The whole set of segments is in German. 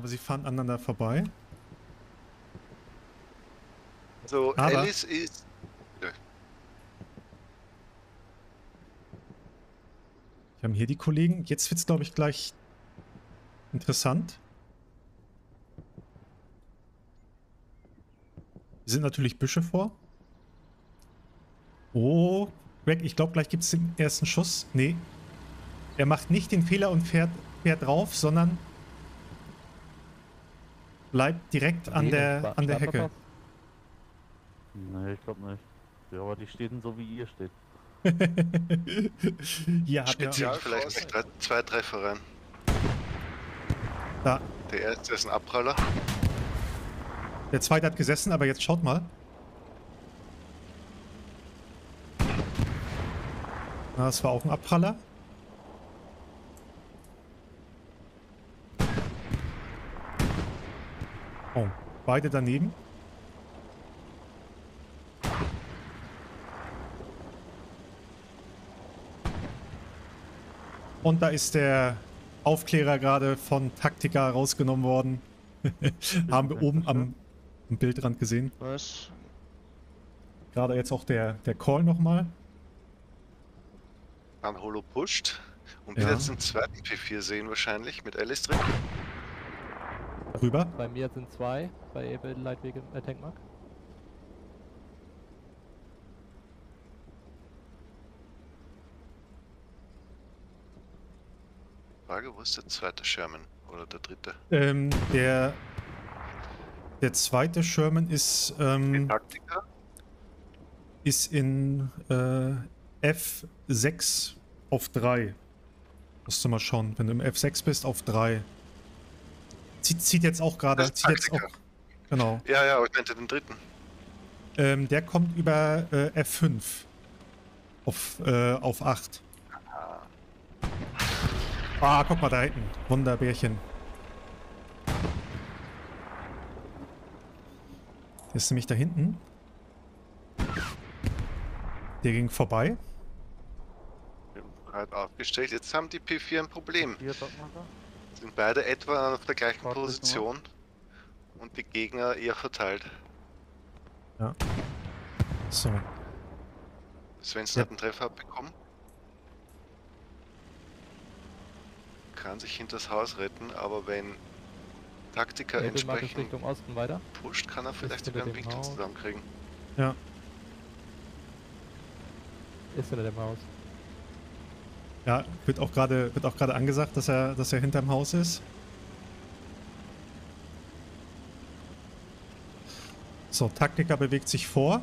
Aber sie fahren aneinander vorbei. So, Aber- Alice ist. Wir haben hier die Kollegen. Jetzt wird es, glaube ich, gleich interessant. Hier sind natürlich Büsche vor. Oh, Greg, ich glaube, gleich gibt es den ersten Schuss. Nee. Er macht nicht den Fehler und fährt, fährt drauf, sondern bleibt direkt an Nee, der, an der Hecke. Nee, ich glaube nicht. Ja, aber die stehen so, wie ihr steht. Hier hat er Spezial vielleicht mit drei, zwei Treffer rein. da. Der erste ist ein Abpraller. Der zweite hat gesessen, aber jetzt schaut mal. Das war auch ein Abpraller. Oh, beide daneben. Und da ist der Aufklärer gerade von Taktika rausgenommen worden. Haben wir oben am, am Bildrand gesehen. Was? Gerade jetzt auch der, der Call nochmal. An Holo pusht. Und Ja. wir jetzt den zweiten P4 sehen wahrscheinlich mit Alice drin. Rüber. Bei mir sind zwei, bei Able Leitwege äh, Tankmark. Frage, wo ist der zweite Sherman? Oder der dritte? Ähm, der, der zweite Sherman ist, ähm, Taktiker? ist in äh, F6 auf 3. Musst du mal schauen. Wenn du im F6 bist, auf 3. Zieht, zieht jetzt auch gerade. Zieht jetzt auch. Genau. Ja, ja, aber ich meinte den dritten. Ähm, der kommt über äh, F5. Auf, äh, auf 8. Ah, guck mal da hinten. Wunderbärchen. Der ist nämlich da hinten. Der ging vorbei. Breit aufgestellt. Jetzt haben die P4 ein Problem. Hier, dort mal da. Sind beide etwa auf der gleichen Warte, Position. Und die Gegner eher verteilt. So. Svensson Ja. hat einen Treffer abbekommen. Kann sich hinters Haus retten, aber wenn Taktiker ist entsprechend Richtung Osten weiter. pusht, kann er vielleicht hinter sogar einen Winkel Haus. zusammenkriegen. Ja. Ist hinter dem Haus. Ja, wird auch gerade wird auch gerade angesagt, dass er, dass er hinterm Haus ist. So, Taktiker bewegt sich vor.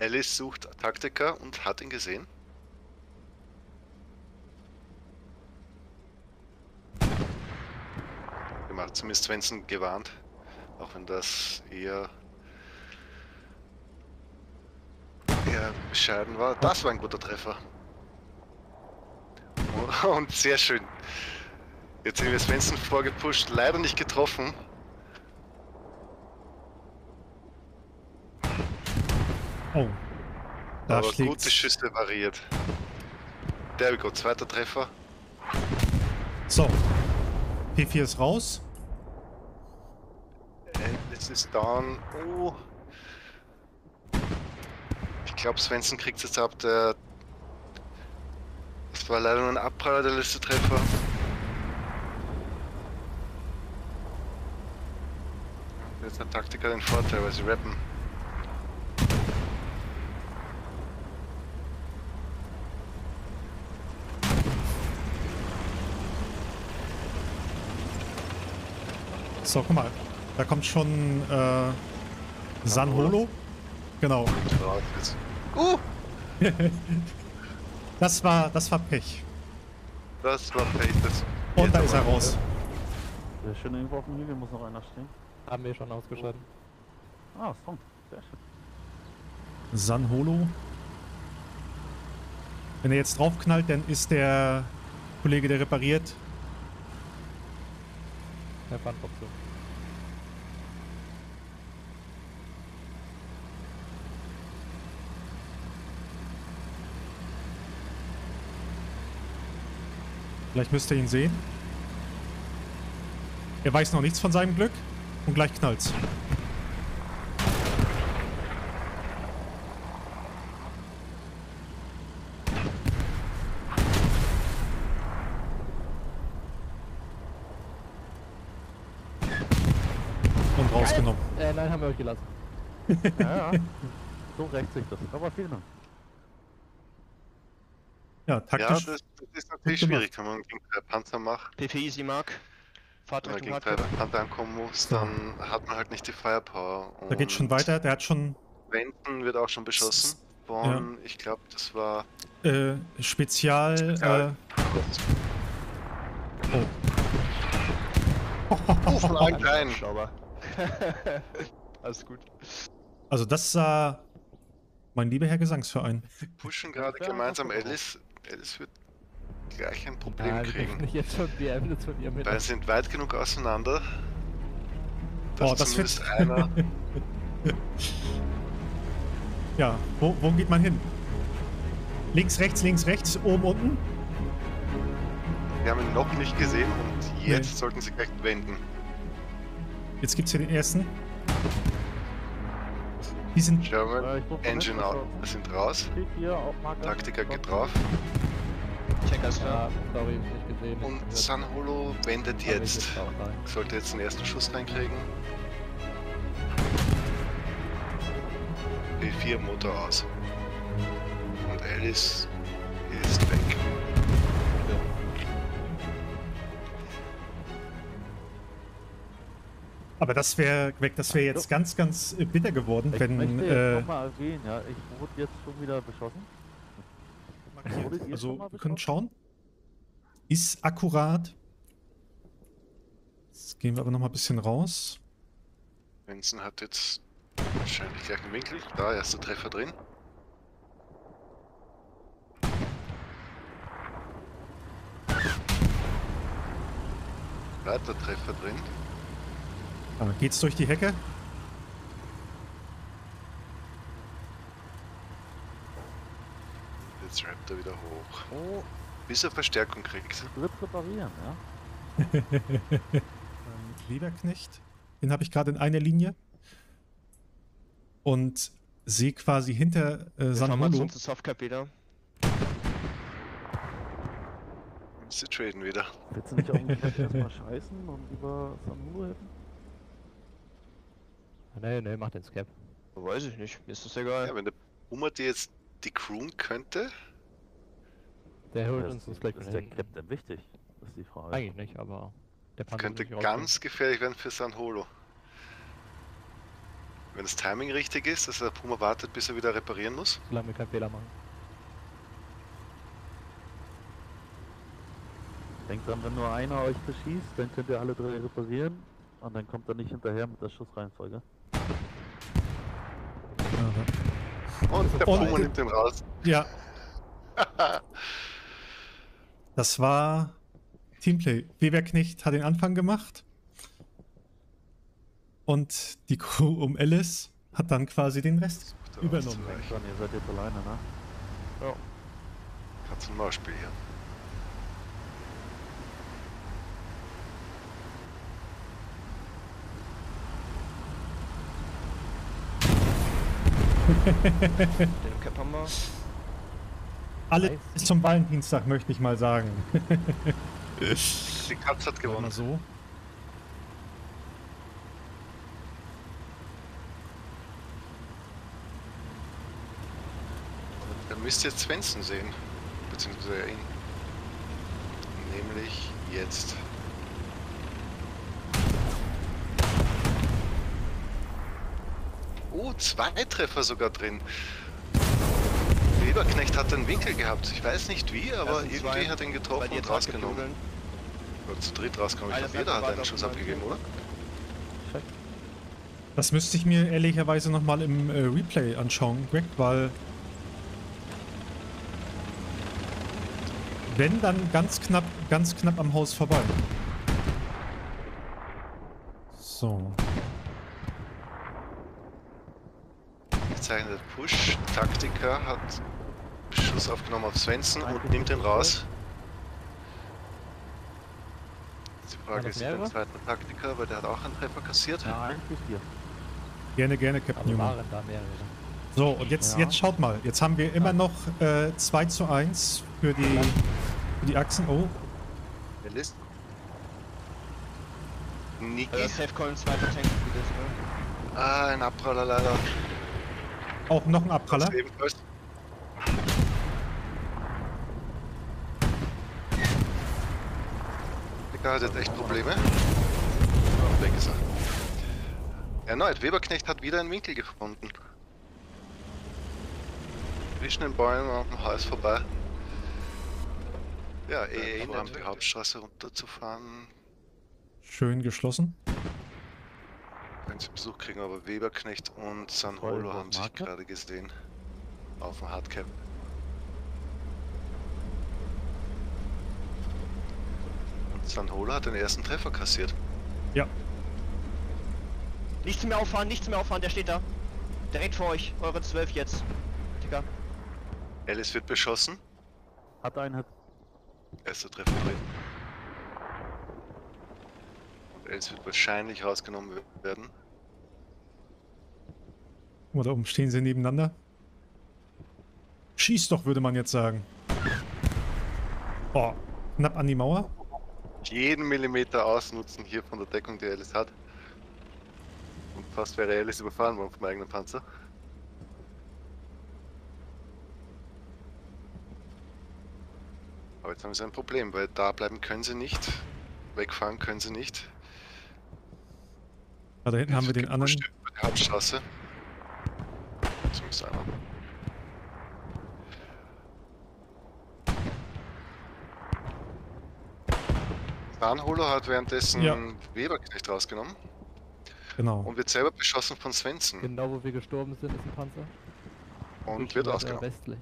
Alice sucht Taktiker und hat ihn gesehen. Gemacht, zumindest Svensson gewarnt. Auch wenn das eher eher bescheiden war. Das war ein guter Treffer. Und sehr schön. Jetzt sehen wir Svensson vorgepusht, leider nicht getroffen. Oh. Da aber schlägt gute Schüsse variiert. Der we go, zweiter Treffer. So. P4 ist raus. Alice ist down. Oh. Ich glaube, Svensson kriegt jetzt ab. Der das war leider nur ein Abpraller, der letzte Treffer. Jetzt hat Taktiker den Vorteil, weil sie rappen. So, guck mal. Da kommt schon äh, Sanholo. Genau. Raus jetzt. Uh! Das war, das war Pech. Das war Pech. Das Und da ist er raus. Der ist schon irgendwo auf dem Hügel, muss noch einer stehen. Haben wir schon ausgeschaltet. Ah, Strong. Sehr schön. Sanholo. Wenn er jetzt draufknallt, dann ist der Kollege, der repariert. Der fand trotzdem. Vielleicht müsst ihr ihn sehen. Er weiß noch nichts von seinem Glück und gleich knallt's. Und rausgenommen. Äh, nein, haben wir euch gelassen. Ja, ja. So rächt sich das. Aber vielen Dank. Ja, Ja, taktisch. das, das ist natürlich schwierig, wenn man gegen drei Panzer macht. PP Easy Mark. Fahrt Wenn man gegen drei. Panzer ankommen muss, dann hat man halt nicht die Firepower. da geht's schon weiter. Der hat schon Wenden wird auch schon beschossen von, ich glaube, das war äh, Spezial. Spezial. Äh, oh. von allen kleinen. Sauber. Alles gut. Also das sah mein lieber Herr Gesangsverein. Pushen gerade Ja, gemeinsam. das Alice, Alice wird gleich ein Problem wir kriegen. jetzt schon die Evidence von ihr mit. Beide sind weit genug auseinander. Dass Oh, das wird- zumindest einer. Ja, wo, wo geht man hin? Links, rechts, links, rechts, oben, unten? Wir haben ihn noch nicht gesehen und jetzt Nee. sollten sie gleich wenden. Jetzt gibt's hier den ersten. Die sind. German Äh, Engine out. Wir sind raus. Taktiker geht drauf. Checker ist Ja, sorry, nicht gesehen. Und San Holo wendet jetzt. Sollte jetzt den ersten Schuss reinkriegen. P4 Motor aus. Und Alice ist Aber das wäre das wäre jetzt ganz, ganz äh, bitter geworden, Ich wenn. möchte jetzt Äh, nochmal erwähnen, ja, ich wurde jetzt schon wieder beschossen. Ihr also, wir können schauen. Ist akkurat. Jetzt gehen wir aber noch mal ein bisschen raus. Benson hat jetzt wahrscheinlich gleich einen Winkel. Da, erster Treffer drin. Zweiter Treffer drin. Ah, geht's durch die Hecke? Jetzt rappt er wieder hoch. Oh, Bis er Verstärkung kriegt. dritt reparieren, ja. Leberknecht. Den habe ich gerade in einer Linie. Und sehe quasi hinter äh, Wir San fahren mal zu Holo. uns ins Softcap wieder. Sie traden wieder. Willst du nicht auch erstmal scheißen und über Samuel helfen? Nee, nee, mach den Scap. Weiß ich nicht. Mir ist das egal. Ja, wenn der Boomer dir jetzt die crewen könnte, Der holt Ja, uns das vielleicht ist der hin. Captain wichtig? Das ist die Frage. Eigentlich nicht, aber der Panzer könnte ganz gefährlich werden für San Holo. Wenn das Timing richtig ist, dass der Puma wartet, bis er wieder reparieren muss. Solange wir keinen Fehler machen. Denkt dran, wenn nur einer euch beschießt, dann könnt ihr alle drei reparieren. Und dann kommt er nicht hinterher mit der Schussreihenfolge. Und der Puma nimmt den raus. Ja. Das war Teamplay. Weberknecht hat den Anfang gemacht. Und die Crew um Alice hat dann quasi den Rest übernommen. Ihr seid jetzt alleine, ne? Katz- und Maus-Spiel hier. Den Cap haben wir. Alle bis zum Valentinstag, möchte ich mal sagen. Die Katz hat Mal gewonnen. so. Dann müsst ihr Svensson sehen. Beziehungsweise ihn. Nämlich jetzt. Oh, zwei Treffer sogar drin. Weberknecht hat einen Winkel gehabt. Ich weiß nicht wie, aber irgendwie zwei. hat ihn getroffen und rausgenommen. Oder zu dritt rausgenommen. Ich glaube, jeder hat einen Schuss abgegeben, oder? Das müsste ich mir ehrlicherweise nochmal im äh, Replay anschauen, Greg, weil. Wenn, dann ganz knapp, ganz knapp am Haus vorbei. So. Gezeichneter Push. Taktiker hat Schuss aufgenommen auf Svensson und nimmt ihn raus. Sie Frage ist der mehrere? zweite Taktiker, weil der hat auch einen Treffer kassiert. Ja. Gerne, gerne, Captain Newman. So, und jetzt, Ja. jetzt schaut mal. Jetzt haben wir immer noch äh, 2 zu 1 für die, für die Achsen. Oh, Wer ist? Niki. Äh, Safe Call, zweiter Tank. wie das, ne? Ah, ein Abpraller leider. Auch noch ein Abpraller. Der hat jetzt echt Probleme. Erneut, Weberknecht hat wieder einen Winkel gefunden. Zwischen den Bäumen und dem Haus vorbei. Ja, eh in die Hauptstraße runterzufahren. Schön geschlossen. Wenn sie Besuch kriegen, aber Weberknecht und San Holo haben sich Marke? gerade gesehen. Auf dem Hardcap. Und San Holo hat den ersten Treffer kassiert. Ja, Nichts mehr auffahren, nichts mehr auffahren, der steht da. Direkt vor euch, eure 12 jetzt. Digga. Alice wird beschossen. Hat einen, hat Erster Treffer drin. Und Alice wird wahrscheinlich rausgenommen werden. Oder oben stehen sie nebeneinander. Schieß doch, würde man jetzt sagen. Oh, knapp an die Mauer. Jeden Millimeter ausnutzen hier von der Deckung, die Alice hat. Und fast wäre Alice überfahren worden vom eigenen Panzer. Aber jetzt haben sie ein Problem, weil da bleiben können sie nicht. Wegfahren können sie nicht. Ah, da hinten haben wir den anderen. Die Hauptstraße. Einer. Bahnholo hat währenddessen Ja. Weberknecht rausgenommen Genau. und wird selber beschossen von Svensson Genau wo wir gestorben sind, ist ein Panzer. und Bisschen wird weiter rausgenommen. westlich.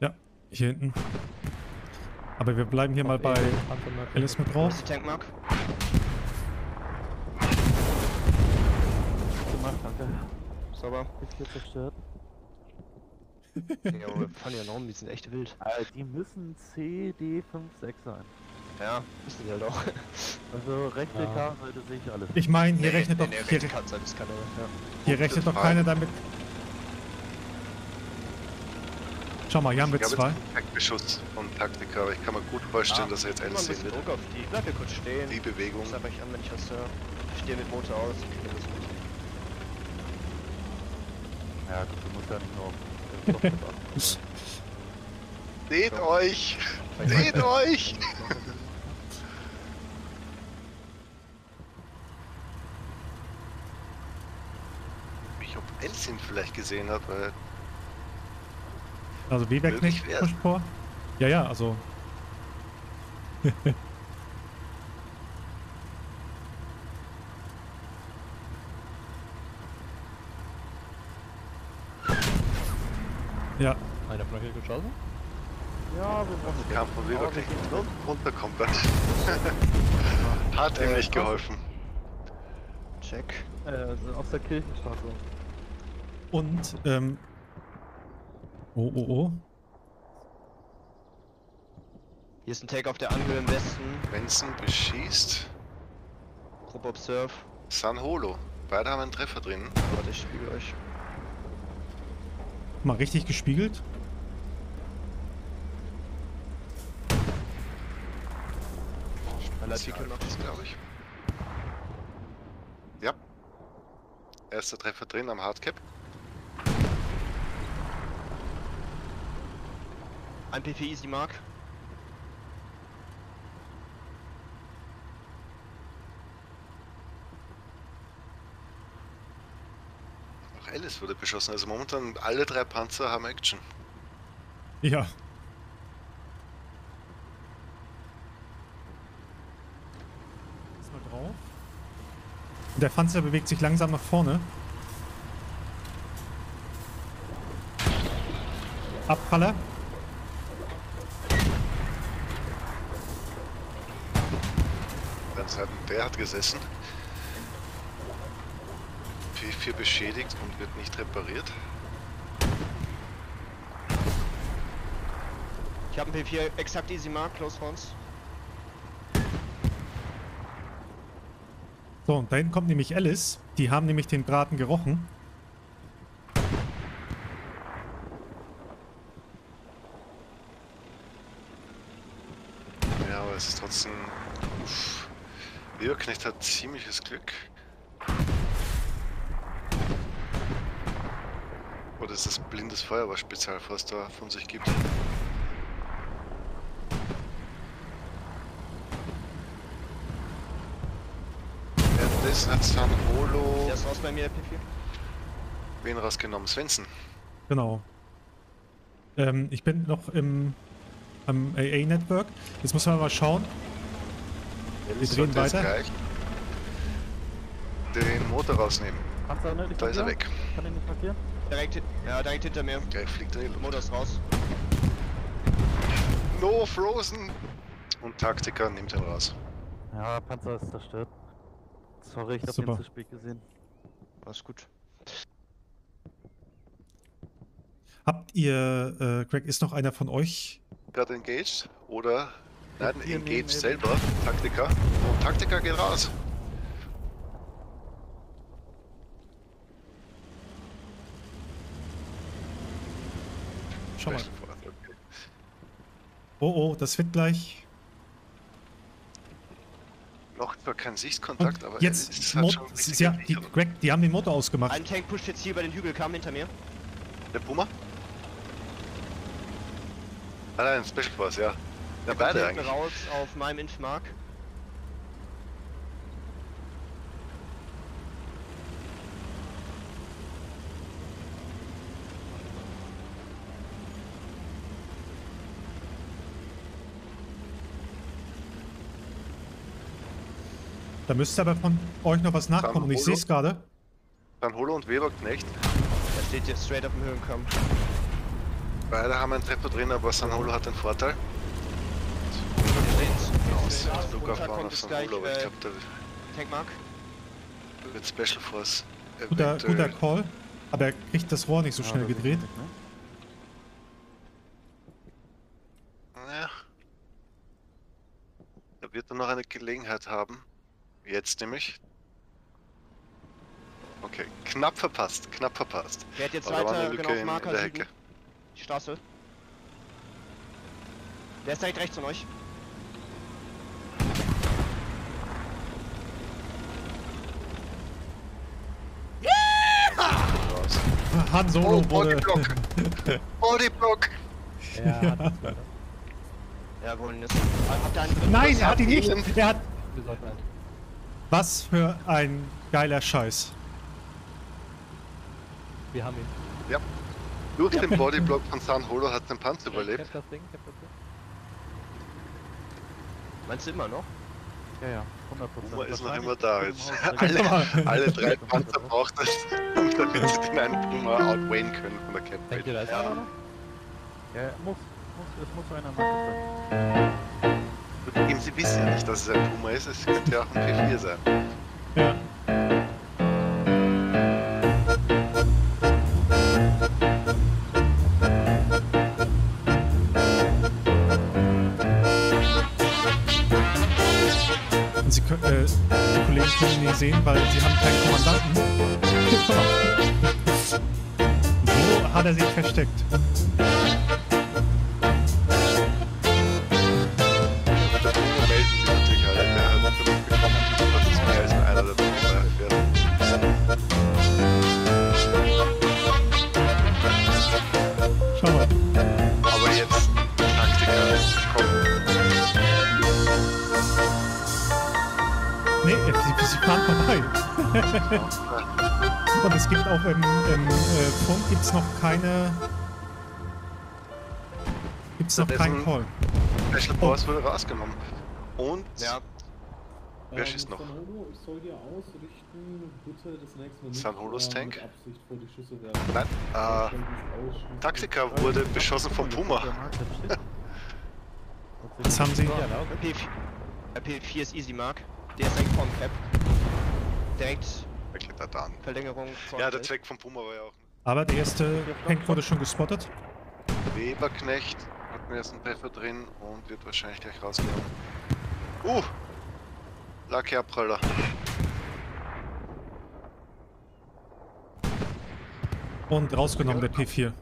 Ja, hier hinten. Aber wir bleiben hier mal Auf bei Panzer Merkel. Alice mit drauf. Tankmark? Sauber. Ist hier zerstört. Ja, aber wir fahren ja noch, die sind echt wild. Äh, die müssen CD56 sein. Ja, wissen die halt auch. Also rechte Ja. K-Seite sehe ich alles. Ich meine, hier rechnet doch, Nee, nee, hier, rechte Katze, das kann er, ja. hier rechnet doch keiner damit. Schau mal, hier haben wir Ich habe zwei. Taktbeschuss von Taktiker, aber ich kann mir gut vorstellen, Ja, dass er jetzt Immer ein Alice sehen wird. Druck auf die. Bleib hier kurz stehen. Die Bewegung. Ich sag euch an, wenn ich was höre. Ich stehe mit Motor aus. Ich krieg das mit. Ja gut, du musst ja nicht nur auf den Kopf achten. Seht euch! Seht euch! Ich ob ihn vielleicht gesehen hat, weil Also wär's. pusht vor. Ja, ja, also. ja, Einer von euch hat geschossen? Ja, wir brauchen der kam von Weberknecht und runter kommt er. Hat ihm Äh, nicht geholfen. Check. Äh, also auf der Kirchenstraße. und, ähm. Oh, oh, oh. Hier ist ein Take auf der Anhöhe im Westen. Benson beschießt Gruppe Observe. San Holo. Beide haben einen Treffer drin. Warte, ich spiele euch. Mal richtig gespiegelt. Relativ Spezial, noch. glaube ich. Ja. Erster Treffer drin am Hardcap. Ein PP Easy Mark. Alice wurde beschossen. Also momentan alle drei Panzer haben Action. Ja. Ist mal drauf. Und der Panzer bewegt sich langsam nach vorne. Abpraller. Der hat gesessen. 4 beschädigt und wird nicht repariert. Ich habe einen P4 exakt easy mark, close fronts. So, und dahin kommt nämlich Alice. Die haben nämlich den Braten gerochen. Ja, aber es ist trotzdem... Uff. Leoknecht hat ziemliches Glück. Oder ist das blindes Feuerwehr-Spezial, was da von sich gibt? Währenddessen hat San Holo Der ist raus bei mir, P4. wen rausgenommen? Svensson. Genau. Ähm, ich bin noch im am AA-Network. Jetzt muss man mal schauen. Wir drehen weiter. gleich den Motor rausnehmen. Nördlich Da ist er weg. Kann ich nicht markieren? Direkt, hin- ja, direkt hinter mir. Gleich fliegt er Luft. Motor ist raus. No Frozen! Und Taktiker nimmt ihn raus. Ja, Panzer ist zerstört. Sorry, ich hab Super. den zu spät gesehen. Alles gut. Habt ihr, äh, Greg, ist noch einer von euch? Gerade engaged oder nein, engaged selber, Taktiker. Und Taktiker geht raus. Schau mal. Oh, oh, das wird gleich. Noch zwar kein Sichtkontakt, Und aber jetzt, es Mo hat schon ja, die. Greg, die haben den Motor ausgemacht. Ein Tank pusht jetzt hier über den Hügel, kam hinter mir. Der Puma? Ah nein, Special Force, ja. Ja, beide eigentlich. raus auf meinem Inf-Mark. Da müsste aber von euch noch was nachkommen. Und ich sehe es gerade. Dann Holo und Weberknecht. Der steht jetzt straight auf dem Höhenkamm. Beide haben einen Treffer drin, aber San Holo hat den Vorteil. Aus Aus Luca runter fahren kommt auf San Holo, aber ich äh, glaube, da Tankmark. wird Special Force Guter, guter Call. Aber er kriegt das Rohr nicht so schnell gedreht. nicht, ne? Ja. Da wird er noch eine Gelegenheit haben. Jetzt nämlich. Okay, knapp verpasst, knapp verpasst. Fährt jetzt Aber weiter, genau in, Marker in der. Hecke. Die Straße. Der ist direkt rechts von euch. Han Solo Oh. Bodyblock! Bodyblock! Ja, hat. Ja, einen drin? Nein, er hat ihn nicht. Er hat. Was für ein geiler Scheiß. Wir haben ihn. Durch den Bodyblock von San Holo hat den Panzer Ich überlebt. hab das Ding, ich hab das Ding. Meinst du immer noch? Ja, ja, 100 Prozent. Puma ist noch immer da jetzt. Guck mal. Alle, alle drei Panzer braucht es, damit sie den einen Puma outwayen können von der Cap Denkt ihr, da ist Ja. Ja, ja, muss, muss, es muss einer Marke Eben, sie wissen ja nicht, dass es ein Puma ist, es könnte ja auch ein P4 sein. Ja. Und Sie können, äh, die Kollegen können ihn nicht sehen, weil sie haben keinen Kommandanten. Wo hat er sich versteckt? Nee, sie, sie fahren vorbei. Und es gibt auch im, im äh, Funk gibt's noch keine. Gibt's noch keinen Call. Special Force wurde rausgenommen. Und Ja. Wer schießt noch? San Holo, ich soll hier ausrichten, bitte das nächste Mal nicht San Holos Tank? Absicht vor die Schüsse werfen. nein, äh. Taktiker wurde beschossen vom Puma. Das haben sie. Ja, laut. P4, äh, P4 ist Easy Mark. Der ist direkt vom Cap. Direkt. Er klettert an. Verlängerung. 20. Ja, der Zweck vom Puma war ja auch. Aber der erste Hank wurde schon gespottet. Weberknecht hat mir jetzt einen Pfeffer drin und wird wahrscheinlich gleich rausgenommen. Uh! Lucky Abpraller. Und rausgenommen der P4.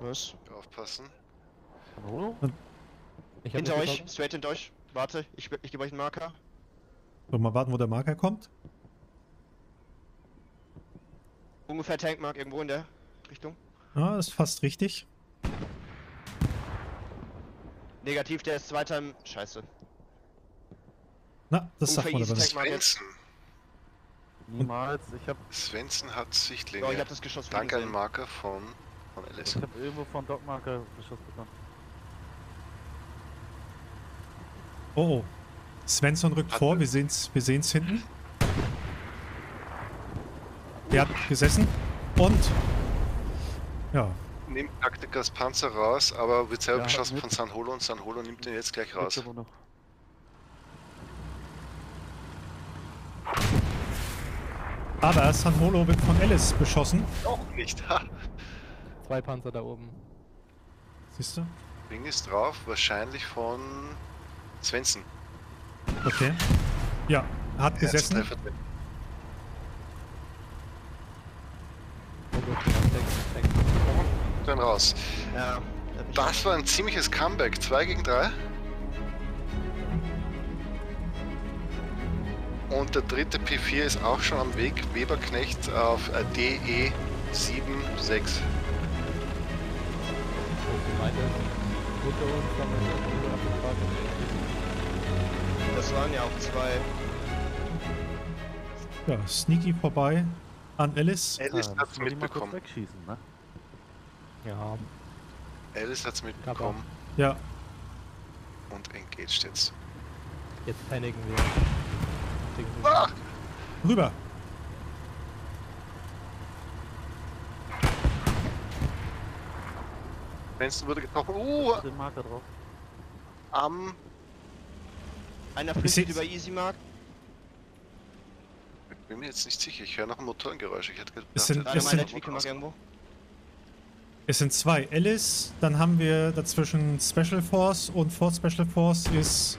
Was? Aufpassen. Hallo? Hinter euch, straight hinter euch. Warte, ich, ich gebe euch einen Marker. So, mal warten, wo der Marker kommt. Ungefähr Tankmark irgendwo in der Richtung. Ah, ist fast richtig. Negativ, der ist zweiter im... Scheiße. Na, das sagt man aber nicht. Niemals. Ich hab, Svensson hat Ja, ich Sichtlinie. hab das Geschoss Danke an Marker von, von Alice. ich hab irgendwo von Dogmarker Beschuss bekommen. Oh, oh. Svensson rückt Hat- vor, wir sehen's, wir sehen's hinten. Der hat gesessen und ja, Nimmt Taktikers Panzer raus, aber wird selber Ja, beschossen mit- von San Holo und San Holo nimmt ihn jetzt gleich raus. aber noch. aber San Holo wird von Alice beschossen. Auch nicht. Ha. Zwei Panzer da oben. Siehst du? Ding ist drauf, wahrscheinlich von Svensson. Okay. Ja, hat gesessen. Treffer. Oh. Dann raus. Ja. Das war ein ziemliches Comeback. 2 gegen 3. Und der dritte P4 ist auch schon am Weg. Weberknecht auf äh, DE 76. Und meinte, hinter uns haben wir. Das waren ja auch zwei. Ja, sneaky vorbei an Alice. Alice Ah, hat's mitbekommen. wegschießen, ne? Ja, Alice hat's mitbekommen Ja, und engaged jetzt. jetzt paniken wir. Ah! rüber. Svensson wurde getroffen. Uh, Den Marker drauf. am. Einer Ich flüchtet seh's. über Easy Mark. Ich bin mir jetzt nicht sicher. Ich höre noch ein Motorengeräusch. Ich hätte gedacht, Es sind- es sind- irgendwo. Es sind zwei. Alice, dann haben wir dazwischen Special Force und vor Special Force ist.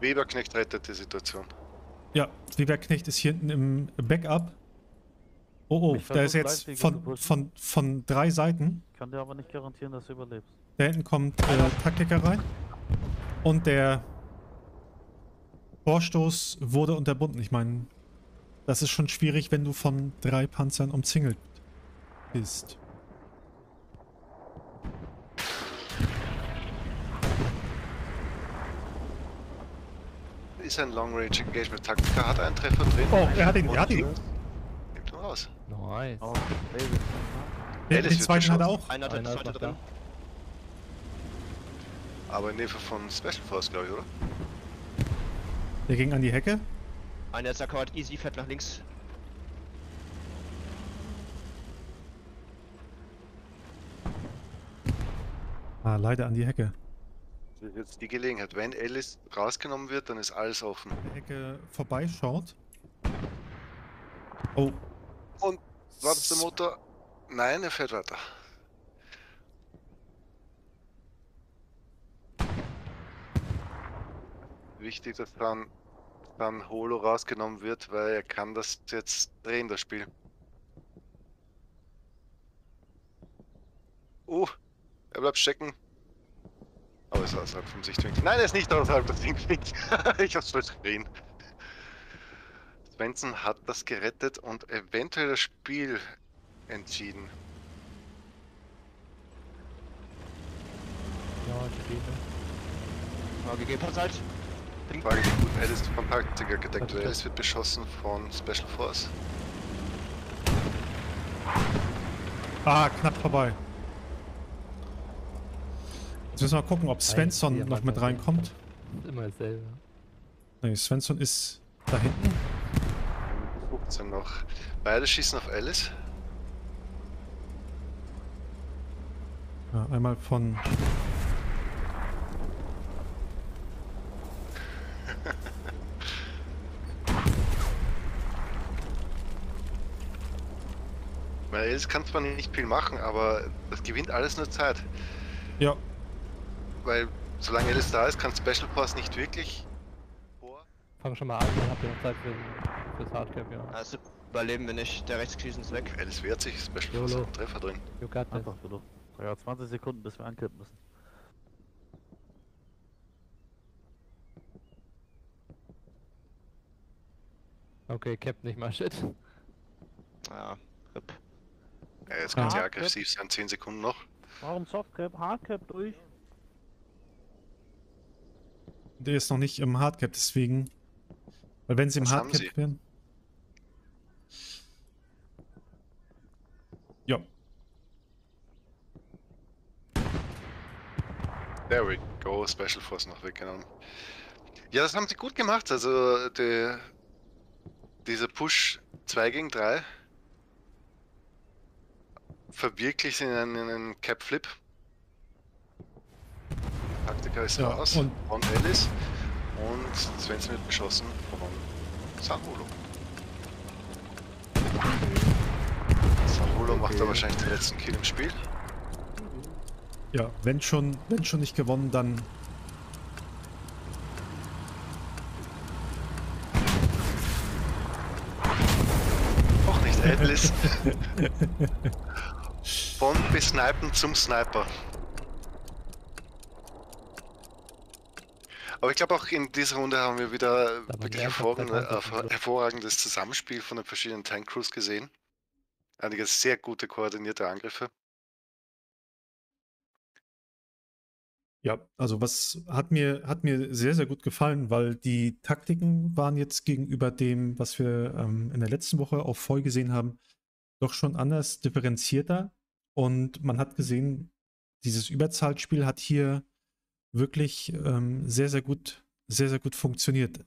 Weberknecht rettet die Situation. Ja, Weberknecht ist hier hinten im Backup. Oh, oh, Ich da ist jetzt von, zu von, von drei Seiten. Kann dir aber nicht garantieren, dass du überlebst. Da hinten kommt äh, Taktiker rein. Und der Vorstoß wurde unterbunden. Ich meine, das ist schon schwierig, wenn du von drei Panzern umzingelt bist. Ist ein Long Range Engagement. Taktiker hat einen Treffer drin. Oh, er hat ihn, er hat ihn. Nimmt ihn raus. Nice. Oh, David. Den, zweiten hat er auch. Einer hat Einer das ist zweite noch drin. Aber in Nähe von Special Force, glaube ich, oder? Der ging an die Hecke. Einer ist akkord easy, fährt nach links. Ah, leider an die Hecke. Das ist jetzt die Gelegenheit. Wenn Alice rausgenommen wird, dann ist alles offen. Die Hecke vorbeischaut. Oh. Und war das der Motor? Nein, er fährt weiter. Wichtig, dass dann, dann Holo rausgenommen wird, weil er kann das jetzt drehen, das Spiel. Oh, er bleibt stecken. Aber er ist außerhalb vom Sichtwinkel. Nein, er ist nicht außerhalb des Sichtwinkels. ich hab's verschrien. Svensson hat das gerettet und eventuell das Spiel entschieden. Ja, ich stehe. Ja, gegebenenfalls halt. Frage, wie gut Alice von Taktiker gedeckt wird. Taktiker. Alice wird beschossen von Special Force. Ah, knapp vorbei. Jetzt müssen wir mal gucken, ob Svensson hier noch mit reinkommt. Immer dasselbe. Nee, Svensson ist da hinten. 15 noch. Beide schießen auf Alice. Ja, einmal von. Alice kann zwar nicht viel machen, aber das gewinnt alles nur Zeit. Ja, Weil solange Alice da ist, kann Special Force nicht wirklich vor. Fang schon mal an, dann habt ihr noch Zeit für, fürs Hardcap, ja. Also, Überleben wir nicht, der Rechtskriesen ist weg. Alice wehrt sich, Special Force YOLO. hat einen Treffer drin. You got this. Einfach genug. Ja, 20 Sekunden, bis wir ankippen müssen. Okay, Captain, nicht mal shit. Ja, RIP. Ja, jetzt kann sie aggressiv sein, 10 Sekunden noch. Warum Softcap? Hardcap durch? Der ist noch nicht im Hardcap, deswegen. Weil wenn sie im Was haben Hardcap sie? wären. Ja, There we go, Special Force noch weggenommen. Ja, das haben sie gut gemacht. Also die, dieser Push 2 gegen 3 verwirklicht in einen, in einen Cap Flip. Taktika ist Ja, raus und- von Alice und 20 wird beschossen von Sahulo. Sahulo macht da wahrscheinlich den letzten Kill im Spiel. ja, wenn schon, wenn schon nicht gewonnen, dann Auch nicht Alice. Von Besnipen zum Sniper. Aber ich glaube auch in dieser Runde haben wir wieder man wirklich hervorragendes Zusammenspiel von den verschiedenen Tank Crews gesehen. Einige sehr gute koordinierte Angriffe. Ja, also was hat mir, hat mir sehr, sehr gut gefallen, weil die Taktiken waren jetzt gegenüber dem, was wir ähm, in der letzten Woche auf voll gesehen haben, doch schon anders differenzierter. Und man hat gesehen, dieses Überzahlspiel hat hier wirklich ähm, sehr, sehr gut, sehr, sehr gut funktioniert.